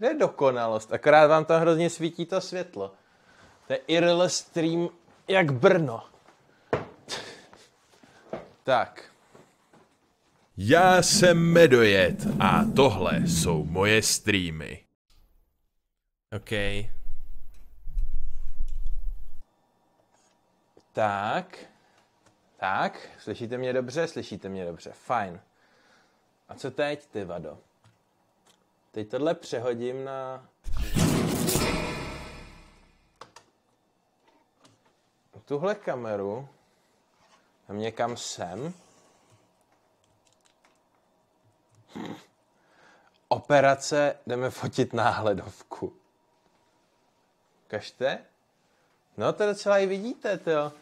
Kde je dokonalost? Akorát vám tam hrozně svítí to světlo. To je IRL stream jak Brno. tak. Já jsem Medojet a tohle jsou moje streamy. OK. Tak. Tak, slyšíte mě dobře? Slyšíte mě dobře. Fajn. A co teď, ty vado? Teď tohle přehodím na... Tuhle kameru a někam sem. Operace, jdeme fotit náhledovku. Kažte? No to docela i vidíte, jo.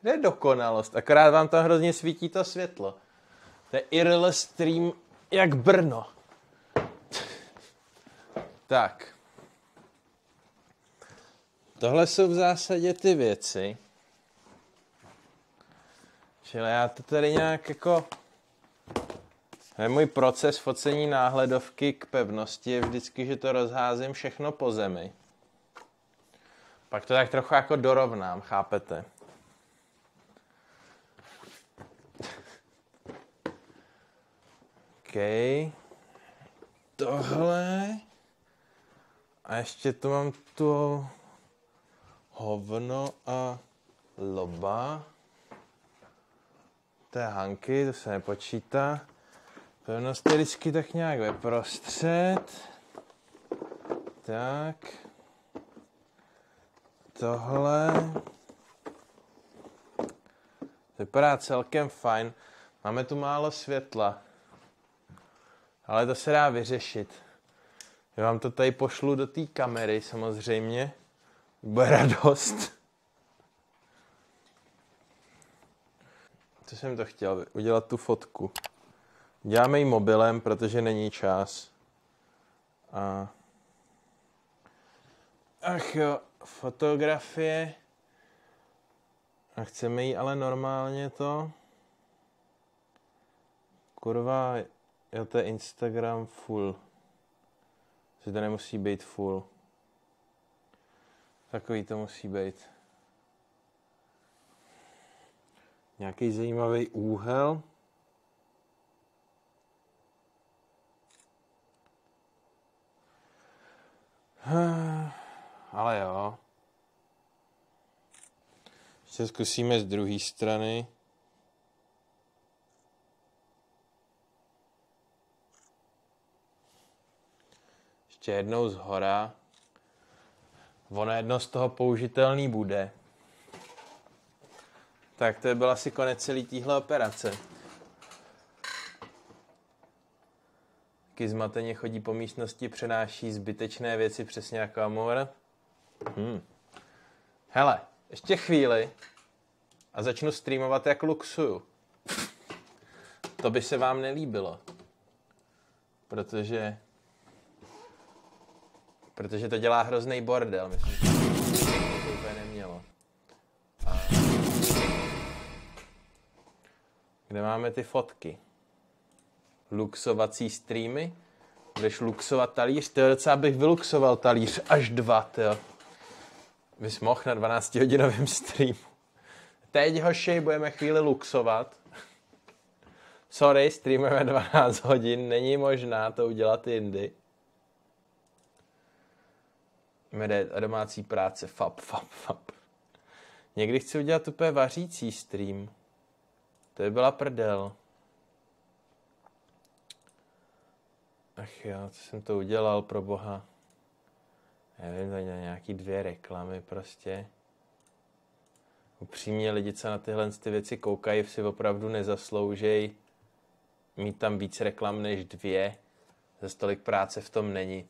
Kde je dokonalost? Akorát vám tam hrozně svítí to světlo. To je IRL stream jak Brno. Tak. Tohle jsou v zásadě ty věci. Čili já to tady nějak jako... Je můj proces focení náhledovky k pevnosti je vždycky, že to rozházím všechno po zemi. Pak to tak trochu jako dorovnám, chápete? OK. Tohle. A ještě tu mám tu hovno a loba. To je Hanky, to se nepočítá. Pevnost je vždycky tak nějak ve prostřed. Tak. Tohle. Vypadá celkem fajn. Máme tu málo světla. Ale to se dá vyřešit. Já vám to tady pošlu do té kamery samozřejmě. Bude radost. Co jsem to chtěl? Udělat tu fotku. Děláme ji mobilem, protože není čas. A... Ach jo, fotografie. A chceme jí ale normálně to. Kurva, jo, to je Instagram full. Že to nemusí být full. Takový to musí být. Nějaký zajímavý úhel. Ale jo. Ještě zkusíme z druhé strany. Ještě jednou z hora. Ono jedno z toho použitelný bude. Tak to byl asi konec celé téhle operace. Taky zmateně chodí po místnosti, přenáší zbytečné věci přesně jako Amor. Hmm. Hele, ještě chvíli a začnu streamovat, jak luxuju. to by se vám nelíbilo. Protože protože to dělá hrozný bordel. Myslím, že to úplně nemělo. A... Kde máme ty fotky? Luxovací streamy? Budeš luxovat talíř? Ty docela bych vyluxoval talíř až dva, ty. Bys mohl na 12 hodinovém streamu. Teď, hoši, budeme chvíli luxovat. Sorry, streamujeme 12 hodin, není možná to udělat jindy. A domácí práce, fap, fap, fap. Někdy chci udělat úplně vařící stream. To by byla prdel. Ach jo, co jsem to udělal pro boha. Nevím, tady nějaký dvě reklamy prostě. Upřímně lidi, co na tyhle ty věci koukají, si opravdu nezasloužej mít tam víc reklam než dvě. Za stolik práce v tom není.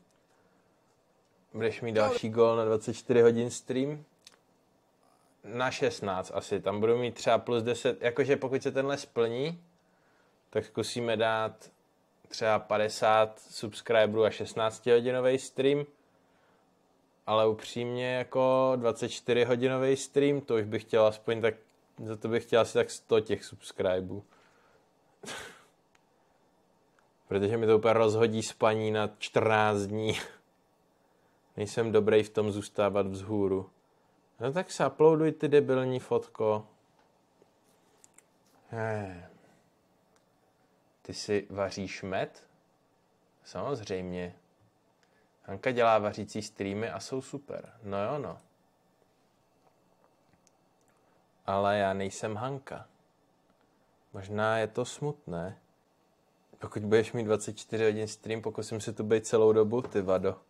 Budeš mít další gol na 24 hodin stream? Na 16 asi. Tam budu mít třeba plus 10. Jakože pokud se tenhle splní, tak zkusíme dát třeba 50 subscriberů a 16 hodinový stream. Ale upřímně jako 24 hodinový stream, to už bych chtěl aspoň tak, za to bych chtěl asi tak 100 těch subscriberů. Protože mi to úplně rozhodí spaní na 14 dní. Nejsem dobrý v tom zůstávat vzhůru. No tak se uploaduj ty debilní fotko. He. Ty si vaříš med? Samozřejmě. Hanka dělá vařící streamy a jsou super. No jo, no. Ale já nejsem Hanka. Možná je to smutné. Pokud budeš mít 24 hodin stream, pokusím se tu být celou dobu, ty vado.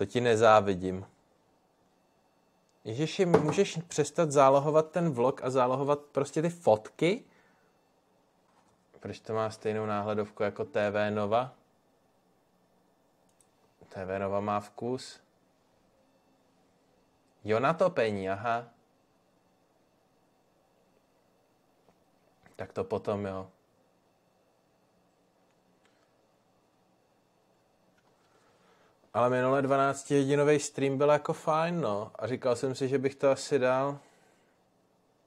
To ti nezávidím. Ježiši, můžeš přestat zálohovat ten vlog a zálohovat prostě ty fotky? Proč to má stejnou náhledovku jako TV Nova? TV Nova má vkus. Jo, na topení, aha. Tak to potom, jo. Ale minule 12-hodinový stream byl jako fajn, no. A říkal jsem si, že bych to asi dal.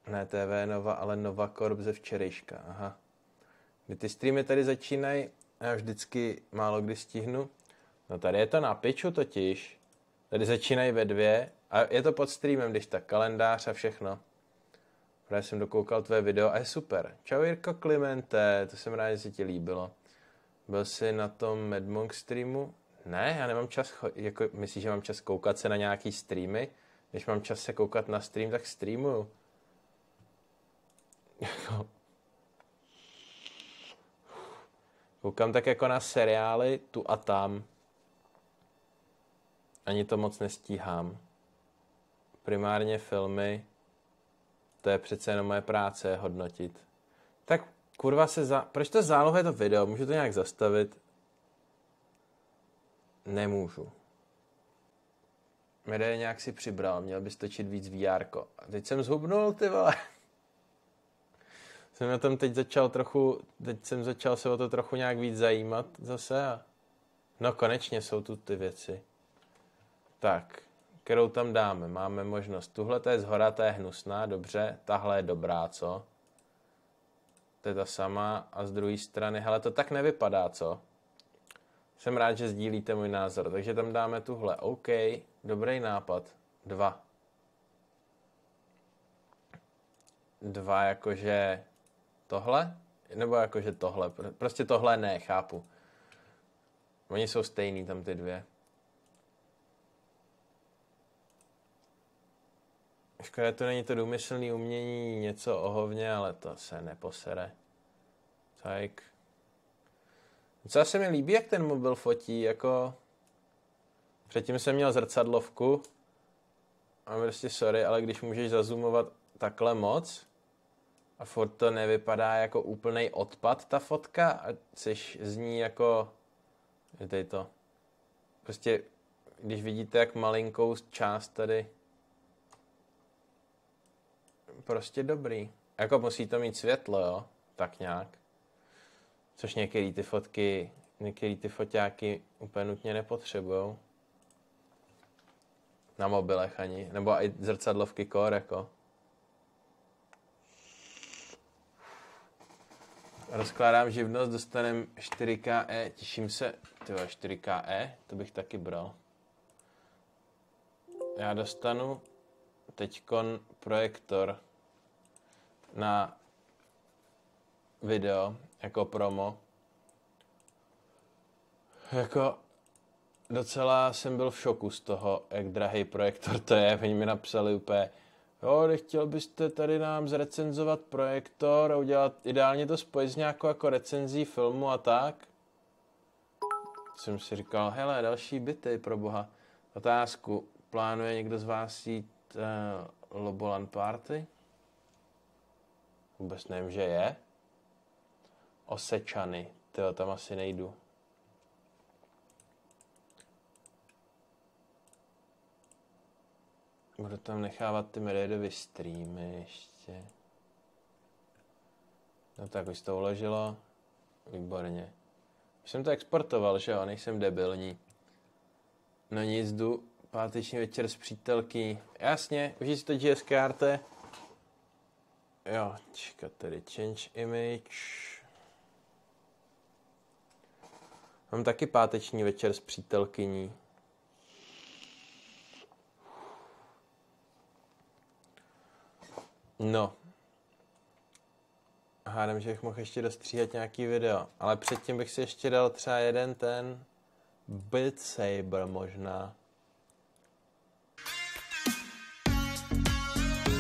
Ne TV Nova, ale Nova Corp ze včerejška, aha. Kdy ty streamy tady začínají, já vždycky málo kdy stihnu. No tady je to na piču totiž. Tady začínají ve dvě a je to pod streamem, když tak kalendář a všechno. Právě jsem dokoukal tvé video a je super. Čau Jirko Klimente, to jsem rád, že se ti líbilo. Byl jsi na tom Medmonk streamu? Ne, já nemám čas, jako myslíš, že mám čas koukat se na nějaký streamy? Když mám čas se koukat na stream, tak streamuju. Jako- Koukám tak jako na seriály tu a tam. Ani to moc nestíhám. Primárně filmy, to je přece jenom moje práce hodnotit. Tak kurva se za... Proč to zálohuje to video? Můžu to nějak zastavit? Nemůžu. Mede nějak si přibral, měl bys točit víc VR. A teď jsem zhubnul, ty vole. jsem na tom teď začal trochu, teď jsem začal se o to trochu nějak víc zajímat zase a no konečně jsou tu ty věci. Tak, kterou tam dáme? Máme možnost, tuhle to je zhora, to je hnusná, dobře, tahle je dobrá, co? To je ta sama a z druhé strany, hele, to tak nevypadá, co? Jsem rád, že sdílíte můj názor, takže tam dáme tuhle, OK, dobrý nápad, dva. Dva jakože tohle? Nebo jakože tohle? Prostě tohle ne, chápu. Oni jsou stejný tam ty dvě. Škoda, to není to důmyslný umění něco ohovně, ale to se neposere. Tak. Co se mi líbí, jak ten mobil fotí, jako... Předtím jsem měl zrcadlovku a prostě sorry, ale když můžeš zazumovat takhle moc a furt to nevypadá jako úplný odpad, ta fotka, a jsi z ní jako... Je to. Prostě, když vidíte, jak malinkou část tady prostě dobrý. Jako musí to mít světlo, jo, tak nějak. Což některé ty fotky, některé ty foťáky úplně nutně nepotřebujou. Na mobilech ani, nebo i zrcadlovky kor, jako. Rozkládám živnost, dostanem 4KE, těším se, tyhle 4KE, to bych taky bral. Já dostanu teďkon projektor na video jako promo. Jako docela jsem byl v šoku z toho, jak drahý projektor to je. Oni mi napsali úplně, jo, chtěl byste tady nám zrecenzovat projektor a udělat, ideálně to spojit s nějakou jako recenzí filmu a tak. Jsem si říkal, hele, další byty, pro boha. Otázku, plánuje někdo z vás jít uh, Lobolan Party? Vůbec nevím, že je. Osečany. Tyjo, tam asi nejdu. Budu tam nechávat ty Meredovy streamy ještě. No tak už to uložilo. Výborně. Už jsem to exportoval, že jo, nejsem debilní. No nic, jdu páteční večer s přítelky. Jasně, už si to GSKRT. Jo, čekat tedy change image. Mám taky páteční večer s přítelkyní. No. Hádám, že bych mohl ještě dostříhat nějaký video, ale předtím bych si ještě dal třeba jeden ten Beat Saber možná.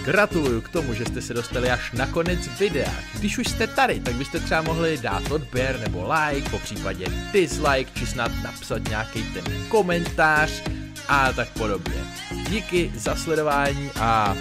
Gratuluju k tomu, že jste se dostali až na konec videa. Když už jste tady, tak byste třeba mohli dát odběr nebo like, po případě dislike, či snad napsat nějaký ten komentář a tak podobně. Díky za sledování a